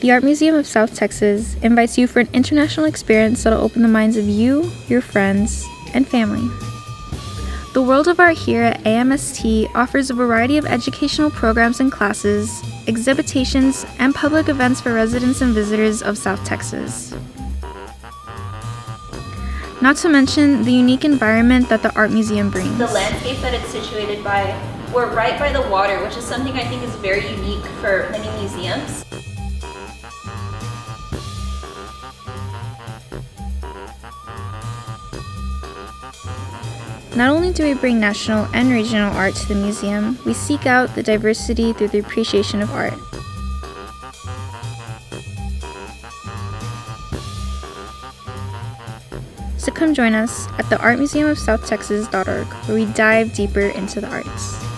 The Art Museum of South Texas invites you for an international experience that'll open the minds of you, your friends, and family. The World of Art here at AMST offers a variety of educational programs and classes, exhibitions, and public events for residents and visitors of South Texas. Not to mention the unique environment that the Art Museum brings. The landscape that it's situated by, we're right by the water, which is something I think is very unique for many museums. Not only do we bring national and regional art to the museum, we seek out the diversity through the appreciation of art. So come join us at the artmuseumofsouthtexas.org where we dive deeper into the arts.